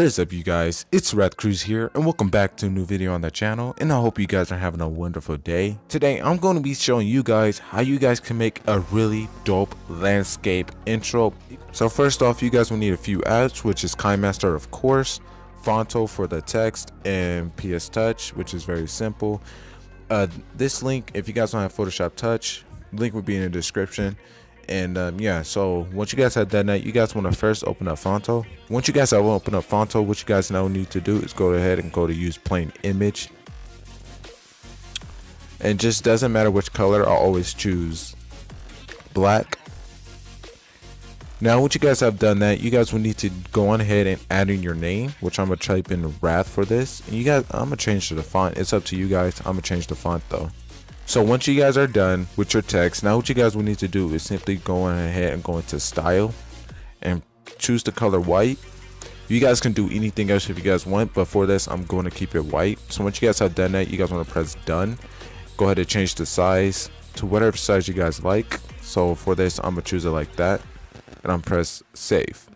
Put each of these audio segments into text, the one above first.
What is up you guys, it's Wrath Cruz here and welcome back to a new video on the channel and I hope you guys are having a wonderful day. Today I'm going to be showing you guys how you guys can make a really dope landscape intro. So first off you guys will need a few apps which is KineMaster of course, Phonto for the text and PS Touch which is very simple. Uh, this link if you guys don't have Photoshop Touch, link will be in the description and um, yeah so once you guys have done that you guys want to first open up Phonto? Once you guys have opened up Phonto what you guys now need to do is go ahead and go to use plain image. And just doesn't matter which color I'll always choose black. Now once you guys have done that you guys will need to go on ahead and add in your name which I'm gonna type in Wrath for this. And you guys I'm gonna change to the font. It's up to you guys. I'm gonna change the font though so once you guys are done with your text, now what you guys will need to do is simply go on ahead and go into style and choose the color white. You guys can do anything else if you guys want, but for this, I'm going to keep it white. So once you guys have done that, you guys want to press done. Go ahead and change the size to whatever size you guys like. So for this, I'm to choose it like that and I'm press save.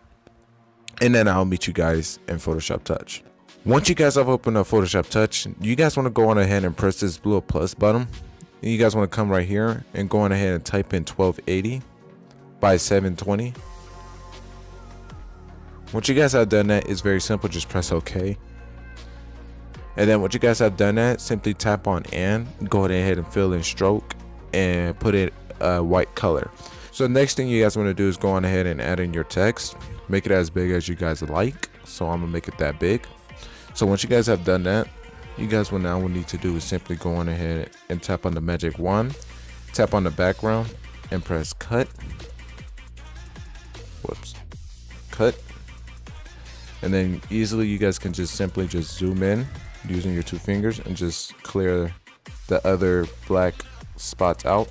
And then I'll meet you guys in Photoshop Touch. Once you guys have opened up Photoshop Touch, you guys want to go on ahead and press this blue plus button you guys want to come right here and go on ahead and type in 1280 by 720 once you guys have done that it's very simple just press ok. And then once you guys have done that simply tap on and go ahead and fill in stroke and put it a white color. So next thing you guys want to do is go on ahead and add in your text. Make it as big as you guys like. So i'm gonna make it that big. So once you guys have done that you guys will now need to do is simply go on ahead and tap on the magic wand tap on the background and press cut. Whoops. Cut. And then easily you guys can just simply just zoom in using your two fingers and just clear the other black spots out.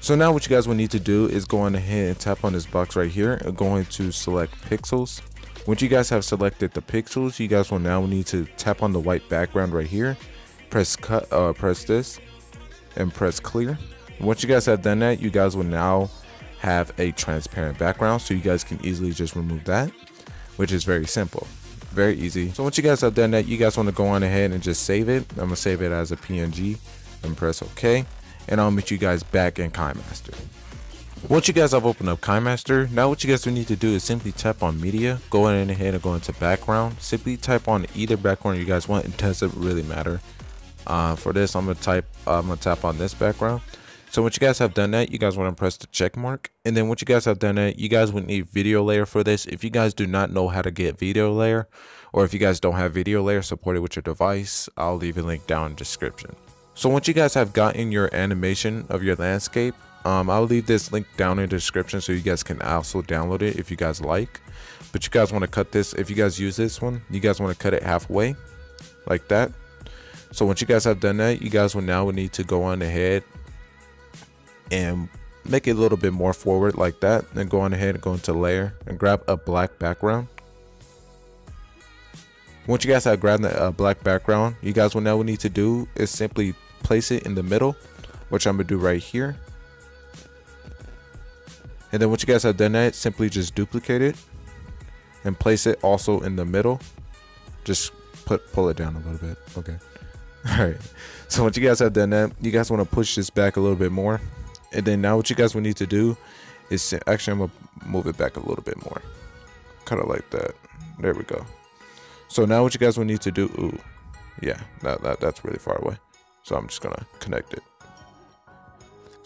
So now what you guys will need to do is go on ahead and tap on this box right here and going to select pixels once you guys have selected the pixels, you guys will now need to tap on the white background right here. Press cut, uh, press this and press clear. Once you guys have done that, you guys will now have a transparent background. So you guys can easily just remove that, which is very simple very easy so once you guys have done that you guys want to go on ahead and just save it i'm gonna save it as a png and press ok and i'll meet you guys back in KineMaster once you guys have opened up KineMaster, now what you guys will need to do is simply tap on media, go in ahead and go into background. Simply type on either background you guys want. It doesn't really matter. Uh, for this, I'm gonna type. Uh, I'm gonna tap on this background. So once you guys have done that, you guys want to press the check mark. And then once you guys have done that, you guys would need video layer for this. If you guys do not know how to get video layer, or if you guys don't have video layer supported with your device, I'll leave a link down in the description. So once you guys have gotten your animation of your landscape, um, I'll leave this link down in the description so you guys can also download it if you guys like. But you guys want to cut this, if you guys use this one, you guys want to cut it halfway like that. So once you guys have done that, you guys will now need to go on ahead and make it a little bit more forward like that. Then go on ahead and go into layer and grab a black background. Once you guys have grabbed the uh, black background, you guys will now need to do is simply place it in the middle, which I'm gonna do right here. And then once you guys have done that, simply just duplicate it and place it also in the middle. Just put pull it down a little bit. Okay. All right. So once you guys have done that, you guys want to push this back a little bit more. And then now what you guys will need to do is actually I'm going to move it back a little bit more. Kind of like that. There we go. So now what you guys will need to do, ooh, yeah, that, that that's really far away. So I'm just going to connect it.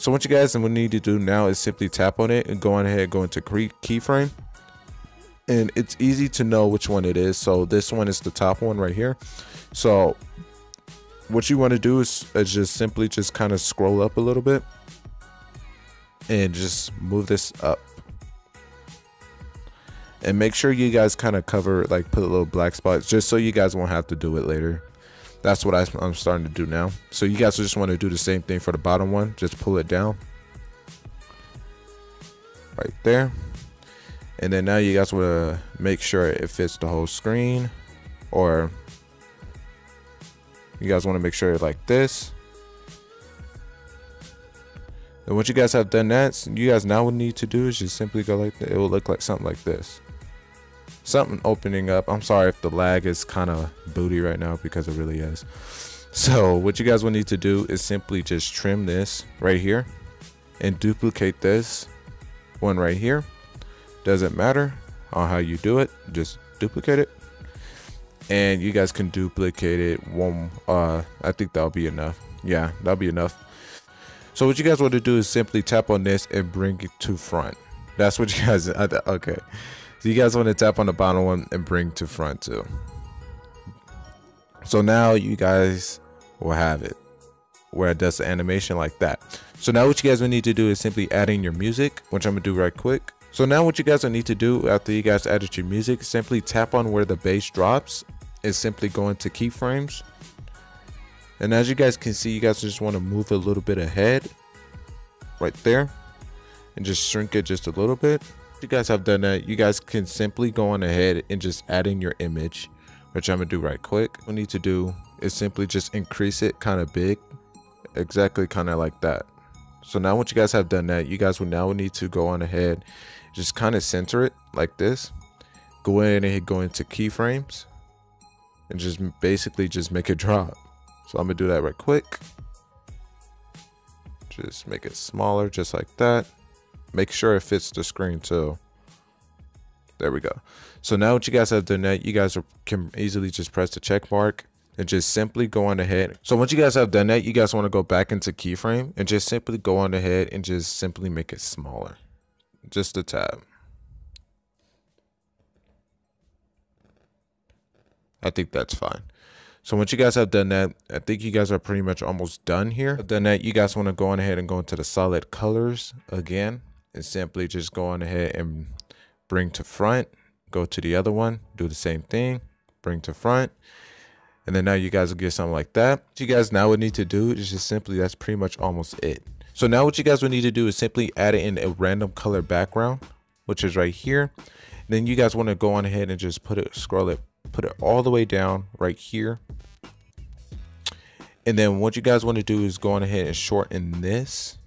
So what you guys will need to do now is simply tap on it and go on ahead, go into keyframe. And it's easy to know which one it is. So this one is the top one right here. So what you want to do is, is just simply just kind of scroll up a little bit and just move this up and make sure you guys kind of cover like put a little black spot just so you guys won't have to do it later that's what I, I'm starting to do now. So you guys just want to do the same thing for the bottom one. Just pull it down. Right there. And then now you guys want to make sure it fits the whole screen. Or you guys want to make sure like this. And once you guys have done that, you guys now would need to do is just simply go like that. It will look like something like this. Something opening up. I'm sorry if the lag is kind of booty right now because it really is. So what you guys will need to do is simply just trim this right here and duplicate this one right here. Doesn't matter on how you do it, just duplicate it. And you guys can duplicate it one, uh, I think that'll be enough. Yeah, that'll be enough. So what you guys want to do is simply tap on this and bring it to front. That's what you guys, okay. So you guys want to tap on the bottom one and bring to front too. So now you guys will have it where it does the animation like that. So now what you guys will need to do is simply add in your music, which I'm gonna do right quick. So now what you guys will need to do after you guys added your music, simply tap on where the bass drops and simply go into keyframes. And as you guys can see, you guys just want to move a little bit ahead right there and just shrink it just a little bit. You guys have done that, you guys can simply go on ahead and just add in your image, which I'm gonna do right quick. What we need to do is simply just increase it kind of big, exactly kind of like that. So now once you guys have done that, you guys will now need to go on ahead, just kind of center it like this. Go in and go into keyframes and just basically just make it drop. So I'm gonna do that right quick. Just make it smaller, just like that. Make sure it fits the screen too. There we go. So now what you guys have done that, you guys are, can easily just press the check mark and just simply go on ahead. So once you guys have done that, you guys want to go back into keyframe and just simply go on ahead and just simply make it smaller. Just a tab. I think that's fine. So once you guys have done that, I think you guys are pretty much almost done here. Done that, you guys want to go on ahead and go into the solid colors again and simply just go on ahead and bring to front, go to the other one, do the same thing, bring to front. And then now you guys will get something like that. What you guys now would need to do is just simply, that's pretty much almost it. So now what you guys would need to do is simply add in a random color background, which is right here. And then you guys want to go on ahead and just put it, scroll it, put it all the way down right here. And then what you guys want to do is go on ahead and shorten this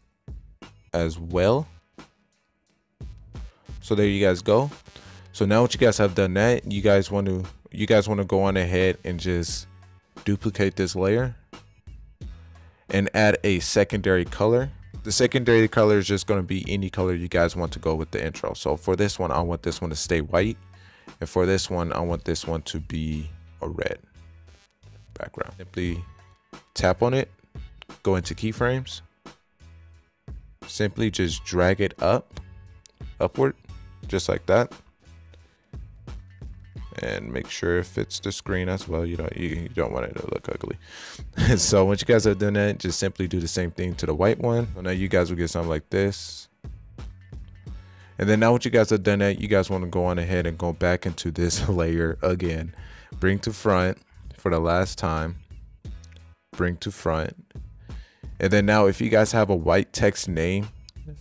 as well. So there you guys go. So now what you guys have done that, you guys want to you guys want to go on ahead and just duplicate this layer and add a secondary color. The secondary color is just going to be any color you guys want to go with the intro. So for this one, I want this one to stay white. And for this one, I want this one to be a red background. Simply tap on it, go into keyframes, simply just drag it up, upward, just like that. And make sure it fits the screen as well. You don't you, you don't want it to look ugly. So once you guys have done that just simply do the same thing to the white one. So now you guys will get something like this. And then now what you guys have done that you guys want to go on ahead and go back into this layer again. Bring to front for the last time. Bring to front. And then now if you guys have a white text name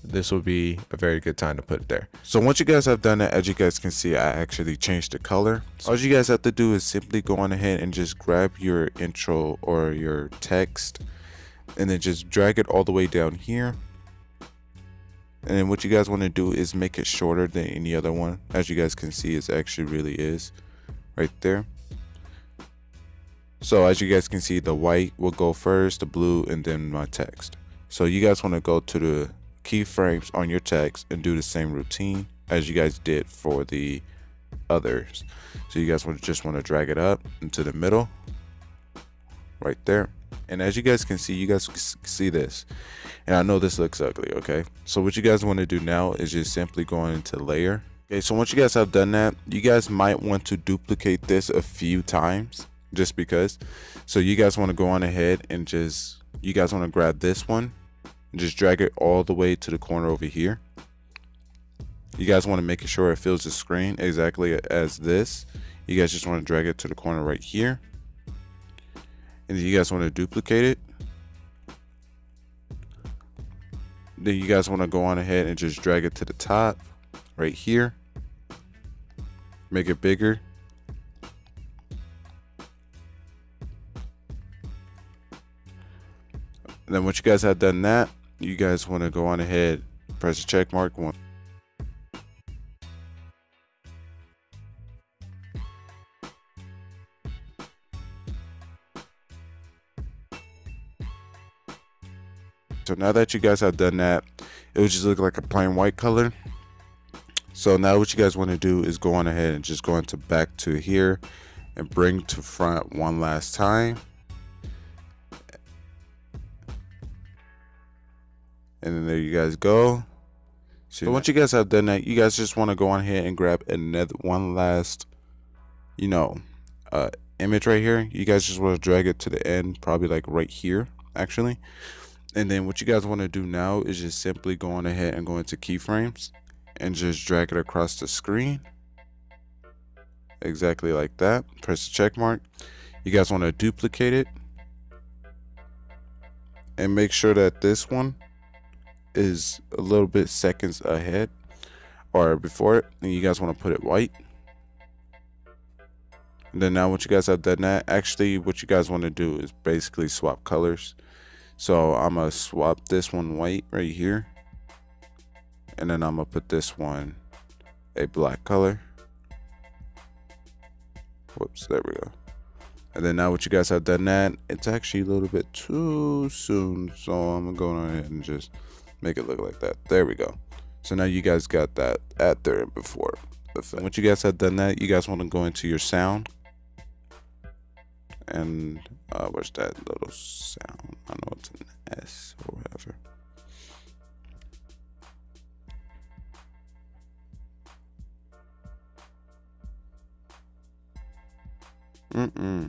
this will be a very good time to put it there. So once you guys have done that, as you guys can see, I actually changed the color. All you guys have to do is simply go on ahead and just grab your intro or your text and then just drag it all the way down here. And then what you guys want to do is make it shorter than any other one. As you guys can see, it actually really is right there. So as you guys can see, the white will go first, the blue, and then my text. So you guys want to go to the keyframes on your text and do the same routine as you guys did for the others. So you guys want to just want to drag it up into the middle right there. And as you guys can see, you guys see this. And I know this looks ugly, okay? So what you guys want to do now is just simply go into layer. Okay, so once you guys have done that, you guys might want to duplicate this a few times just because. So you guys want to go on ahead and just, you guys want to grab this one and just drag it all the way to the corner over here. You guys want to make sure it fills the screen exactly as this. You guys just want to drag it to the corner right here. And then you guys want to duplicate it. Then you guys want to go on ahead and just drag it to the top right here. Make it bigger. And then once you guys have done that, you guys want to go on ahead, press the check mark one. So now that you guys have done that, it would just look like a plain white color. So now what you guys want to do is go on ahead and just go into back to here and bring to front one last time. And then there you guys go. So once you guys have done that, you guys just want to go on ahead and grab another one last, you know, uh, image right here. You guys just want to drag it to the end, probably like right here, actually. And then what you guys want to do now is just simply go on ahead and go into keyframes and just drag it across the screen. Exactly like that. Press the check mark. You guys want to duplicate it and make sure that this one is a little bit seconds ahead. Or before it and you guys want to put it white. And then now what you guys have done that actually what you guys want to do is basically swap colors. So I'm gonna swap this one white right here. And then I'm gonna put this one a black color. Whoops there we go. And then now what you guys have done that it's actually a little bit too soon so I'm gonna go on ahead and just make it look like that. There we go. So now you guys got that at there before. And once you guys have done that, you guys want to go into your sound. And uh, where's that little sound? I know it's an S or whatever. Mm-mm.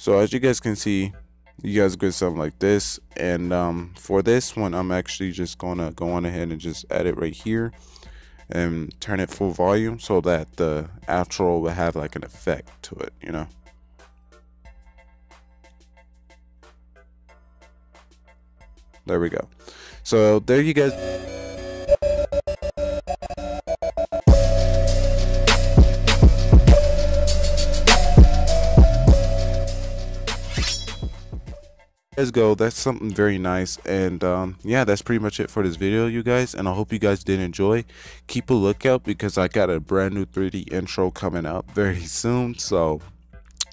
So as you guys can see, you guys get something like this. And um, for this one, I'm actually just gonna go on ahead and just add it right here and turn it full volume so that the outro will have like an effect to it, you know. There we go. So there you guys let's go. That's something very nice. And um, yeah that's pretty much it for this video you guys. And i hope you guys did enjoy. Keep a lookout because i got a brand new 3d intro coming out very soon. So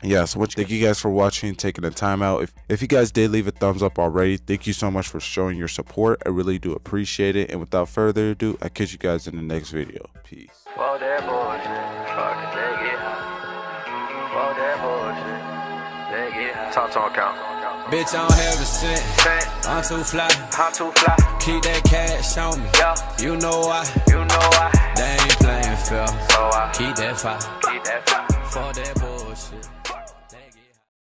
yeah so much thank you guys for watching taking the time out. If, if you guys did leave a thumbs up already thank you so much for showing your support. I really do appreciate it. And without further ado i catch you guys in the next video. Peace. Talk to account. Bitch, I don't have a cent. I'm too fly. I'm too fly. Keep that cash on me. Yeah. You know why. You know why. They ain't playing fair. So I keep that fire. Keep that fire. For that bullshit.